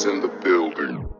is in the building.